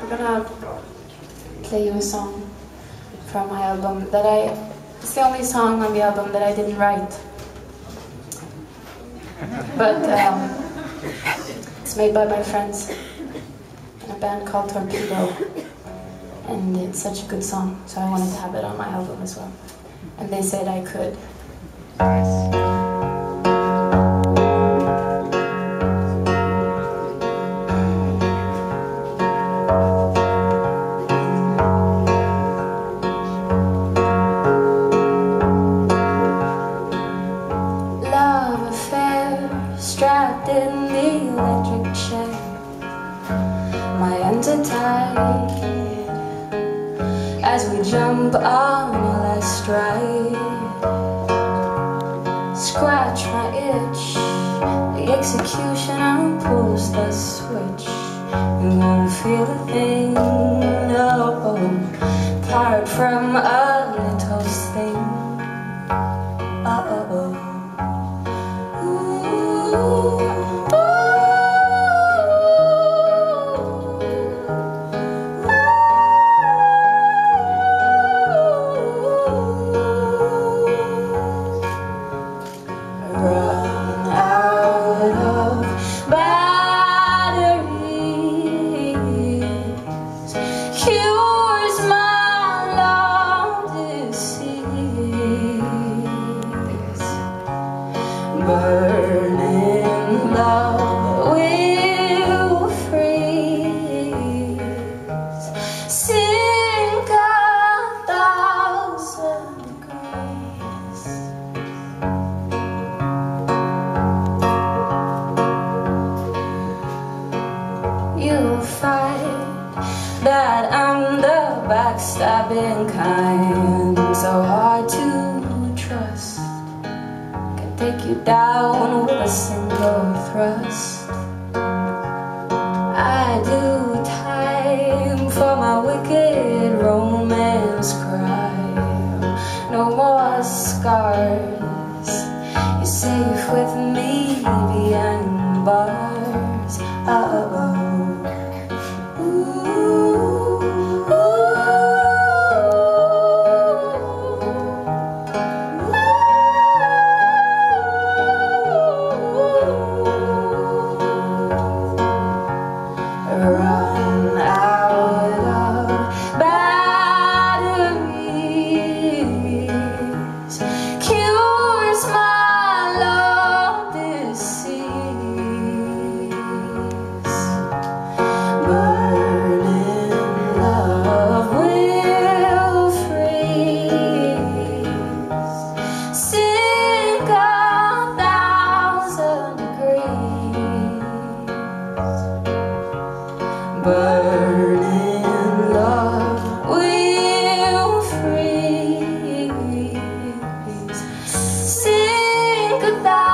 I'm gonna play you a song from my album that I. It's the only song on the album that I didn't write. But um, it's made by my friends in a band called Torpedo. And it's such a good song, so I wanted to have it on my album as well. And they said I could. Love Are as we jump on a last stride. Scratch my itch. The executioner pulls the switch. You won't feel a thing, You'll find that I'm the backstabbing kind. So hard to trust. Can take you down with a single thrust. I do time for my wicked romance crime. No more scars. You're safe with me behind bars. burning love will freeze. Sing goodbye.